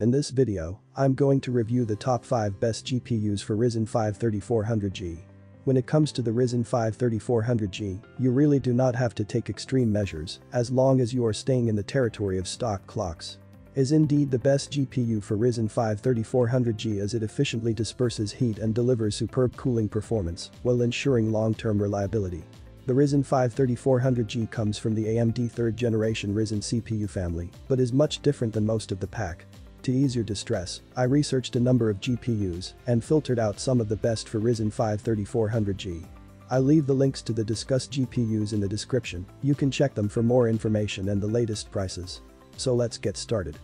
In this video, I'm going to review the top 5 best GPUs for Ryzen 5 3400G. When it comes to the Ryzen 5 3400G, you really do not have to take extreme measures as long as you are staying in the territory of stock clocks. Is indeed the best GPU for Ryzen 5 3400G as it efficiently disperses heat and delivers superb cooling performance while ensuring long-term reliability. The Ryzen 5 3400G comes from the AMD 3rd generation Ryzen CPU family, but is much different than most of the pack. To ease your distress, I researched a number of GPUs and filtered out some of the best for Ryzen 5 3400G. I'll leave the links to the discussed GPUs in the description, you can check them for more information and the latest prices. So let's get started.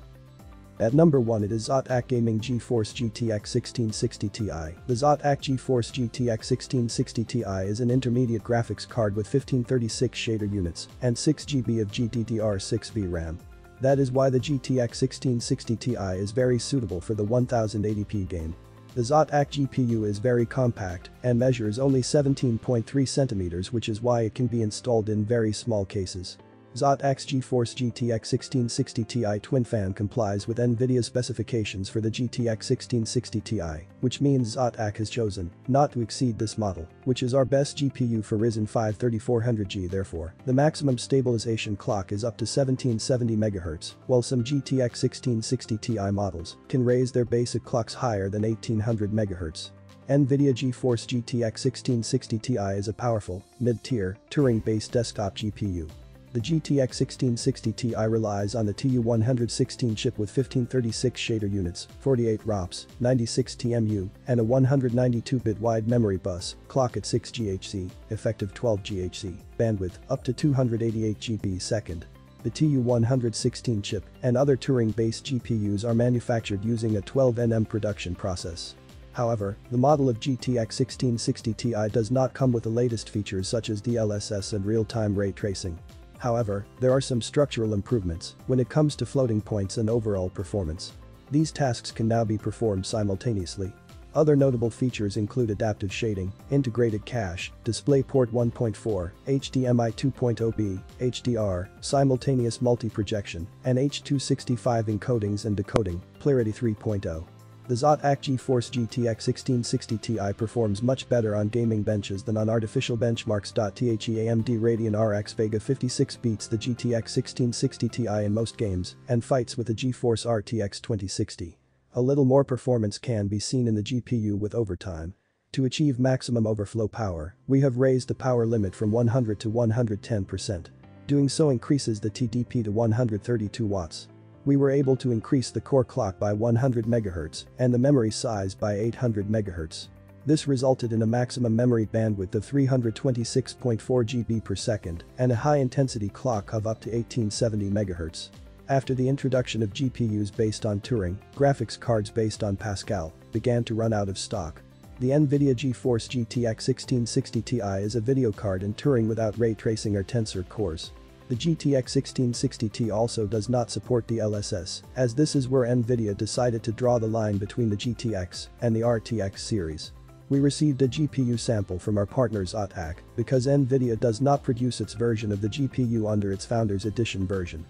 At number 1 it is Zotac Gaming GeForce GTX 1660 Ti. The Zotac GeForce GTX 1660 Ti is an intermediate graphics card with 1536 shader units and 6GB of GDDR6 VRAM. That is why the GTX 1660 Ti is very suitable for the 1080p game. The Zotac GPU is very compact and measures only 17.3 cm which is why it can be installed in very small cases. Zotac's GeForce GTX 1660 Ti twin fan complies with NVIDIA specifications for the GTX 1660 Ti, which means Zotac has chosen not to exceed this model, which is our best GPU for Ryzen 5 3400G therefore, the maximum stabilization clock is up to 1770 MHz, while some GTX 1660 Ti models can raise their basic clocks higher than 1800 MHz. NVIDIA GeForce GTX 1660 Ti is a powerful, mid-tier, Turing-based desktop GPU the GTX 1660 Ti relies on the TU116 chip with 1536 shader units, 48 ROPS, 96 TMU, and a 192-bit wide memory bus, clock at 6 GHz, effective 12 GHz, bandwidth up to 288 GB second. The TU116 chip and other Turing-based GPUs are manufactured using a 12nm production process. However, the model of GTX 1660 Ti does not come with the latest features such as DLSS and real-time ray tracing. However, there are some structural improvements when it comes to floating points and overall performance. These tasks can now be performed simultaneously. Other notable features include adaptive shading, integrated cache, DisplayPort 1.4, HDMI 2.0b, HDR, simultaneous multi-projection, and H265 encodings and decoding, Clarity 3.0. The Zotac GeForce GTX 1660 Ti performs much better on gaming benches than on artificial benchmarks. The AMD Radeon RX Vega 56 beats the GTX 1660 Ti in most games and fights with the GeForce RTX 2060. A little more performance can be seen in the GPU with overtime. To achieve maximum overflow power, we have raised the power limit from 100 to 110%. Doing so increases the TDP to 132 watts. We were able to increase the core clock by 100 MHz and the memory size by 800 MHz. This resulted in a maximum memory bandwidth of 326.4 GB per second and a high-intensity clock of up to 1870 MHz. After the introduction of GPUs based on Turing, graphics cards based on Pascal began to run out of stock. The NVIDIA GeForce GTX 1660 Ti is a video card in Turing without ray tracing or tensor cores. The GTX 1660Ti also does not support DLSS, as this is where Nvidia decided to draw the line between the GTX and the RTX series. We received a GPU sample from our partners Zotac because Nvidia does not produce its version of the GPU under its Founders Edition version.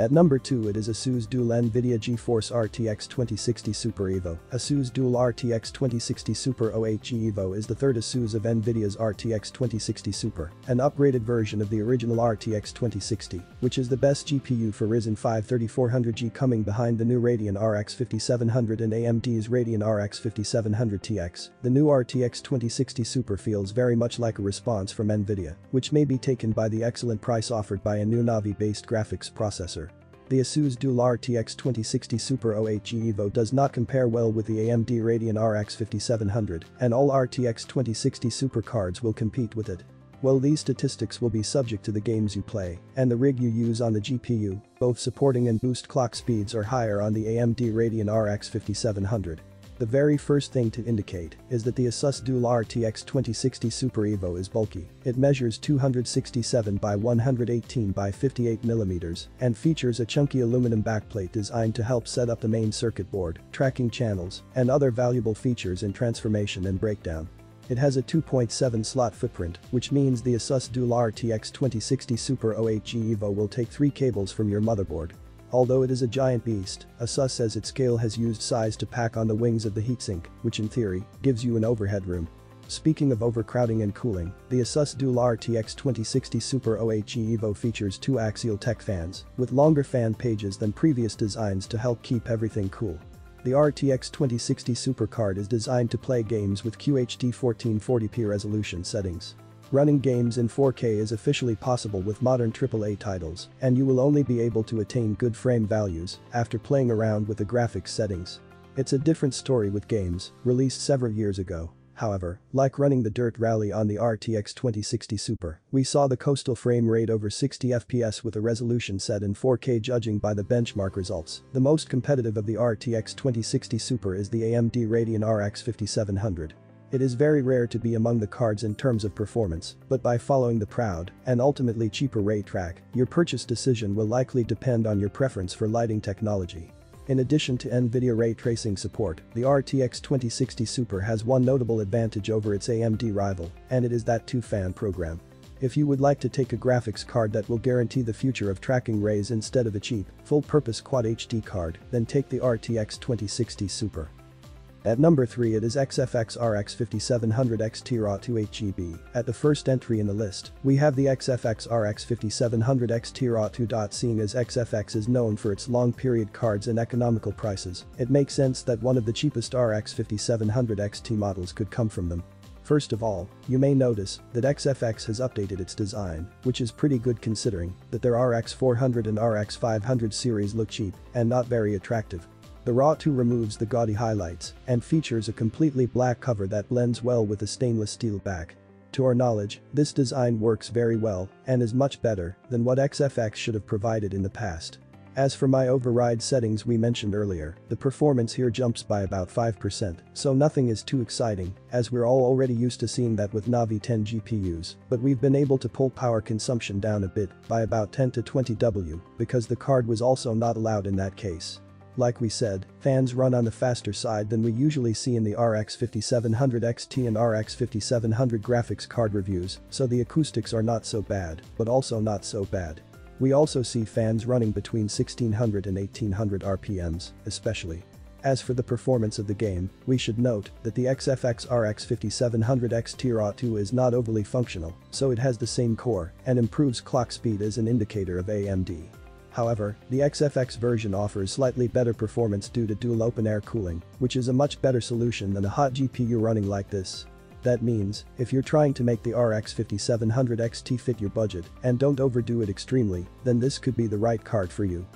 At number 2 it is ASUS Dual NVIDIA GeForce RTX 2060 Super Evo. ASUS Dual RTX 2060 Super O8G Evo is the third ASUS of NVIDIA's RTX 2060 Super, an upgraded version of the original RTX 2060, which is the best GPU for Ryzen 5 3400G coming behind the new Radeon RX 5700 and AMD's Radeon RX 5700 TX. The new RTX 2060 Super feels very much like a response from NVIDIA, which may be taken by the excellent price offered by a new Navi-based graphics processor. The ASUS Dual RTX 2060 Super O8G Evo does not compare well with the AMD Radeon RX 5700, and all RTX 2060 Super cards will compete with it. Well these statistics will be subject to the games you play and the rig you use on the GPU, both supporting and boost clock speeds are higher on the AMD Radeon RX 5700. The very first thing to indicate is that the Asus Dual RTX 2060 Super Evo is bulky. It measures 267 by 118 by 58 mm and features a chunky aluminum backplate designed to help set up the main circuit board, tracking channels, and other valuable features in transformation and breakdown. It has a 2.7 slot footprint, which means the Asus Dual RTX 2060 Super O8G Evo will take 3 cables from your motherboard Although it is a giant beast, Asus says its scale has used size to pack on the wings of the heatsink, which in theory, gives you an overhead room. Speaking of overcrowding and cooling, the Asus Dual RTX 2060 Super OHE Evo features two axial tech fans, with longer fan pages than previous designs to help keep everything cool. The RTX 2060 Super card is designed to play games with QHD 1440p resolution settings. Running games in 4K is officially possible with modern AAA titles, and you will only be able to attain good frame values after playing around with the graphics settings. It's a different story with games, released several years ago, However, like running the Dirt Rally on the RTX 2060 Super, we saw the coastal frame rate over 60 FPS with a resolution set in 4K judging by the benchmark results. The most competitive of the RTX 2060 Super is the AMD Radeon RX 5700. It is very rare to be among the cards in terms of performance, but by following the proud and ultimately cheaper ray track, your purchase decision will likely depend on your preference for lighting technology. In addition to NVIDIA ray tracing support, the RTX 2060 Super has one notable advantage over its AMD rival, and it is that two-fan program. If you would like to take a graphics card that will guarantee the future of tracking rays instead of a cheap, full-purpose Quad HD card, then take the RTX 2060 Super. At number 3 it is XFX RX 5700 XT RAW 2HGB. At the first entry in the list, we have the XFX RX 5700 XT RAW 2. Seeing as XFX is known for its long period cards and economical prices, it makes sense that one of the cheapest RX 5700 XT models could come from them. First of all, you may notice that XFX has updated its design, which is pretty good considering that their RX 400 and RX 500 series look cheap and not very attractive. The RAW 2 removes the gaudy highlights and features a completely black cover that blends well with the stainless steel back. To our knowledge, this design works very well and is much better than what XFX should have provided in the past. As for my override settings we mentioned earlier, the performance here jumps by about 5%, so nothing is too exciting, as we're all already used to seeing that with Navi 10 GPUs, but we've been able to pull power consumption down a bit by about 10 to 20 W because the card was also not allowed in that case. Like we said, fans run on the faster side than we usually see in the RX 5700 XT and RX 5700 graphics card reviews, so the acoustics are not so bad, but also not so bad. We also see fans running between 1600 and 1800 RPMs, especially. As for the performance of the game, we should note that the XFX RX 5700 XT RAW 2 is not overly functional, so it has the same core and improves clock speed as an indicator of AMD. However, the XFX version offers slightly better performance due to dual open-air cooling, which is a much better solution than a hot GPU running like this. That means, if you're trying to make the RX 5700 XT fit your budget and don't overdo it extremely, then this could be the right card for you.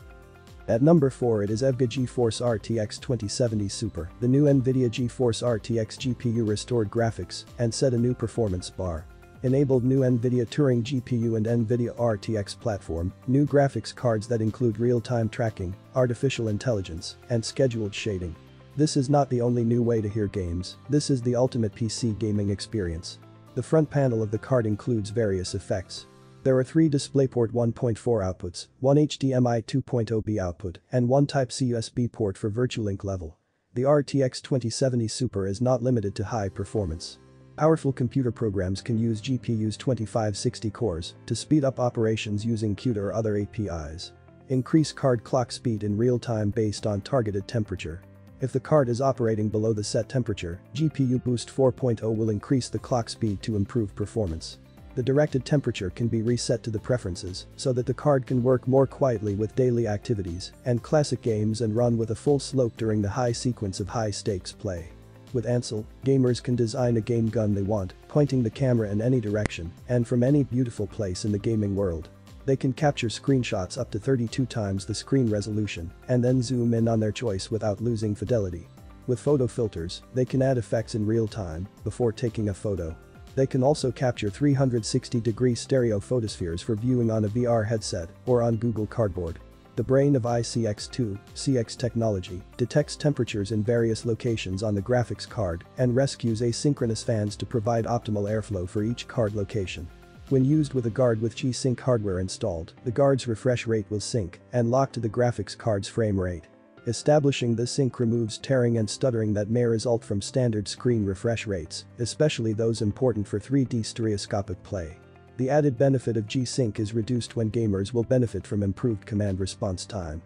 At number 4 it is EVGA GeForce RTX 2070 Super. The new NVIDIA GeForce RTX GPU restored graphics and set a new performance bar enabled new NVIDIA Turing GPU and NVIDIA RTX platform, new graphics cards that include real-time tracking, artificial intelligence, and scheduled shading. This is not the only new way to hear games, this is the ultimate PC gaming experience. The front panel of the card includes various effects. There are three DisplayPort 1.4 outputs, one HDMI 2.0B output, and one Type-C USB port for VirtualLink level. The RTX 2070 Super is not limited to high performance. Powerful computer programs can use GPU's 2560 cores to speed up operations using CUDA or other APIs. Increase card clock speed in real time based on targeted temperature. If the card is operating below the set temperature, GPU Boost 4.0 will increase the clock speed to improve performance. The directed temperature can be reset to the preferences so that the card can work more quietly with daily activities and classic games and run with a full slope during the high sequence of high-stakes play. With Ansel, gamers can design a game gun they want, pointing the camera in any direction and from any beautiful place in the gaming world. They can capture screenshots up to 32 times the screen resolution and then zoom in on their choice without losing fidelity. With photo filters, they can add effects in real time before taking a photo. They can also capture 360 degree stereo photospheres for viewing on a VR headset or on Google Cardboard. The brain of ICX2, CX technology, detects temperatures in various locations on the graphics card and rescues asynchronous fans to provide optimal airflow for each card location. When used with a guard with G-Sync hardware installed, the guard's refresh rate will sync and lock to the graphics card's frame rate. Establishing this sync removes tearing and stuttering that may result from standard screen refresh rates, especially those important for 3D stereoscopic play. The added benefit of G-Sync is reduced when gamers will benefit from improved command response time.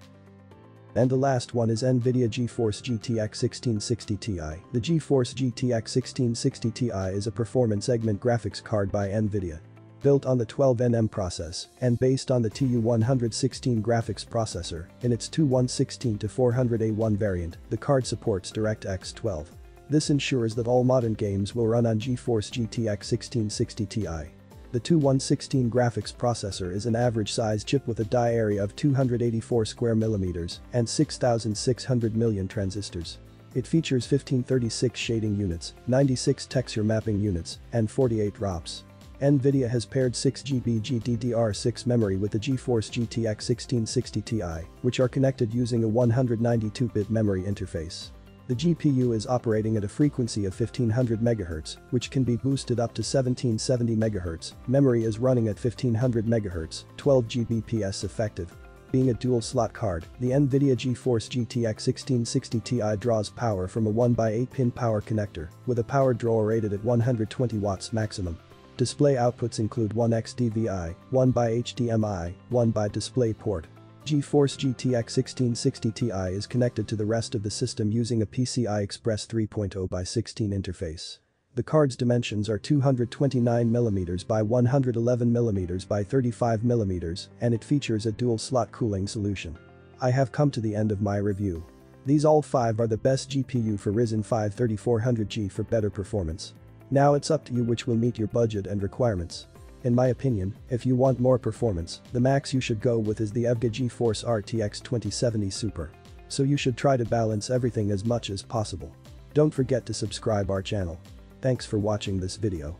And the last one is NVIDIA GeForce GTX 1660 Ti. The GeForce GTX 1660 Ti is a performance segment graphics card by NVIDIA. Built on the 12nm process and based on the TU116 graphics processor in its TU116 to 400A1 variant, the card supports DirectX 12. This ensures that all modern games will run on GeForce GTX 1660 Ti. The TU116 graphics processor is an average-sized chip with a die area of 284 square millimeters and 6600 million transistors. It features 1536 shading units, 96 texture mapping units, and 48 ROPs. NVIDIA has paired 6GB GDDR6 memory with the GeForce GTX 1660 Ti, which are connected using a 192-bit memory interface. The GPU is operating at a frequency of 1500 MHz, which can be boosted up to 1770 MHz. Memory is running at 1500 MHz, 12 Gbps effective. Being a dual-slot card, the NVIDIA GeForce GTX 1660 Ti draws power from a 1x8-pin power connector, with a power draw rated at 120 watts maximum. Display outputs include 1x DVI, 1x HDMI, 1x DisplayPort, GeForce GTX 1660 Ti is connected to the rest of the system using a PCI Express 3.0 x 16 interface. The card's dimensions are 229mm by 111mm by 35mm and it features a dual-slot cooling solution. I have come to the end of my review. These all 5 are the best GPU for Ryzen 5 3400G for better performance. Now it's up to you which will meet your budget and requirements. In my opinion, if you want more performance, the max you should go with is the EVGA GeForce RTX 2070 Super. So you should try to balance everything as much as possible. Don't forget to subscribe our channel. Thanks for watching this video.